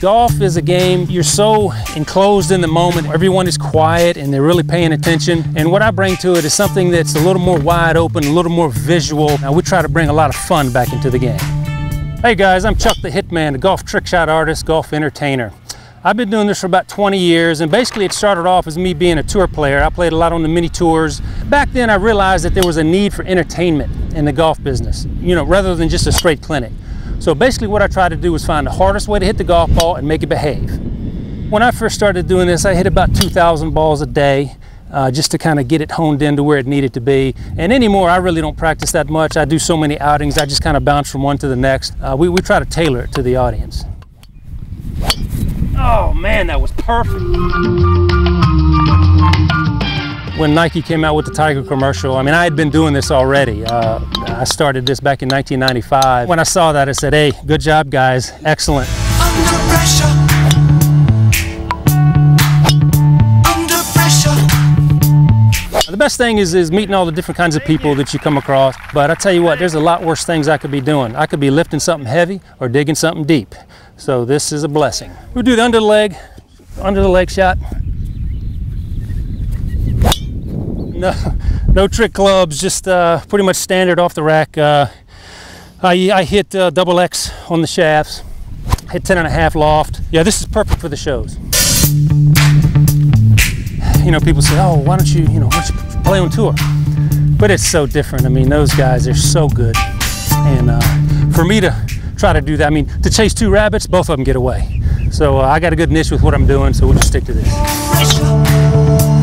Golf is a game, you're so enclosed in the moment. Everyone is quiet and they're really paying attention. And what I bring to it is something that's a little more wide open, a little more visual. Now we try to bring a lot of fun back into the game. Hey guys, I'm Chuck the Hitman, a golf trick shot artist, golf entertainer. I've been doing this for about 20 years and basically it started off as me being a tour player. I played a lot on the mini tours. Back then I realized that there was a need for entertainment in the golf business, you know, rather than just a straight clinic. So basically what I tried to do was find the hardest way to hit the golf ball and make it behave. When I first started doing this, I hit about 2,000 balls a day. Uh, just to kind of get it honed into where it needed to be. And anymore, I really don't practice that much. I do so many outings, I just kind of bounce from one to the next. Uh, we, we try to tailor it to the audience. Oh man, that was perfect. When Nike came out with the Tiger commercial, I mean, I had been doing this already. Uh, I started this back in 1995. When I saw that, I said, hey, good job, guys. Excellent. Under pressure. Under pressure. The best thing is, is meeting all the different kinds of people that you come across. But I tell you what, there's a lot worse things I could be doing. I could be lifting something heavy or digging something deep. So this is a blessing. We'll do the under the leg, under the leg shot. No, no trick clubs, just uh, pretty much standard off the rack. Uh, I, I, hit uh, double X on the shafts, hit 10 and a half loft. Yeah, this is perfect for the shows. You know, people say, oh, why don't you, you know, why don't you play on tour? But it's so different. I mean, those guys are so good. And uh, for me to try to do that, I mean, to chase two rabbits, both of them get away. So uh, I got a good niche with what I'm doing, so we'll just stick to this.